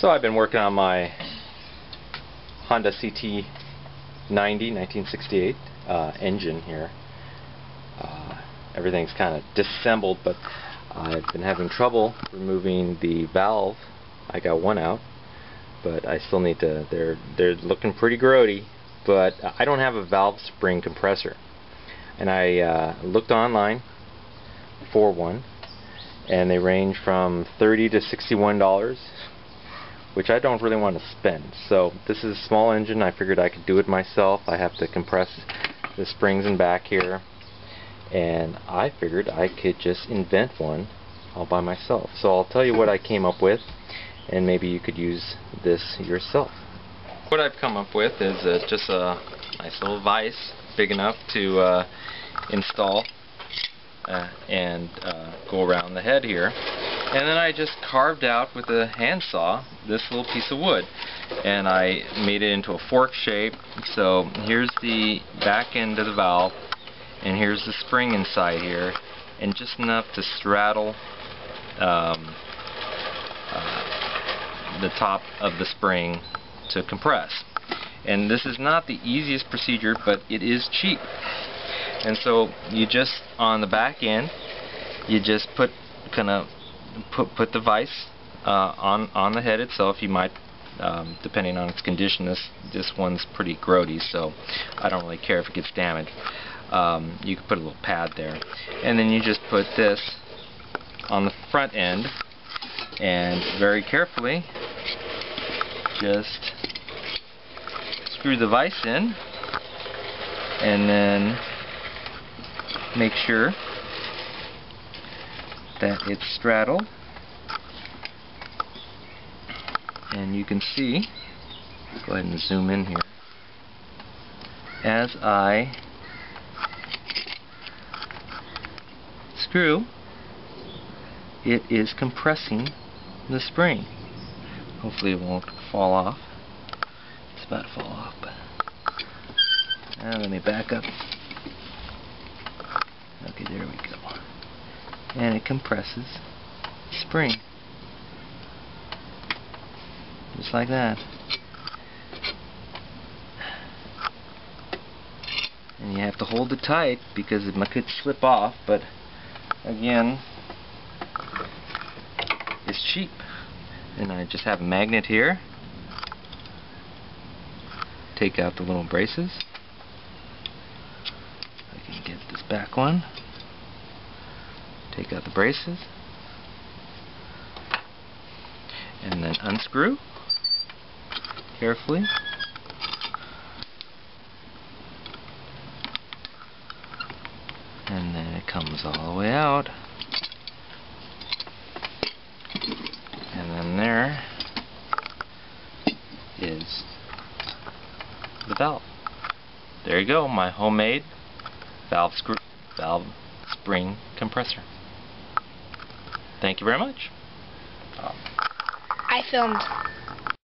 So I've been working on my Honda CT 90 1968 uh, engine here. Uh, everything's kind of disassembled, but I've been having trouble removing the valve. I got one out, but I still need to. They're they're looking pretty grody, but I don't have a valve spring compressor, and I uh, looked online for one, and they range from 30 to 61 dollars which I don't really want to spend. So this is a small engine. I figured I could do it myself. I have to compress the springs and back here. And I figured I could just invent one all by myself. So I'll tell you what I came up with and maybe you could use this yourself. What I've come up with is uh, just a nice little vise big enough to uh, install uh, and uh, go around the head here and then I just carved out with a handsaw this little piece of wood. And I made it into a fork shape. So here's the back end of the valve. And here's the spring inside here. And just enough to straddle um, uh, the top of the spring to compress. And this is not the easiest procedure but it is cheap. And so you just on the back end you just put kind of put put the vise uh, on on the head itself. You might, um, depending on its condition, this this one's pretty grody, so I don't really care if it gets damaged. Um, you can put a little pad there, and then you just put this on the front end, and very carefully, just screw the vise in, and then make sure that it's straddled. And you can see go ahead and zoom in here. As I screw it is compressing the spring. Hopefully it won't fall off. It's about to fall off but now let me back up okay there we go and it compresses spring. Just like that. And you have to hold it tight because it could slip off but again it's cheap. And I just have a magnet here. Take out the little braces. I can get this back one take out the braces. And then unscrew. Carefully. And then it comes all the way out. And then there is the valve. There you go my homemade valve screw valve spring compressor Thank you very much. I filmed.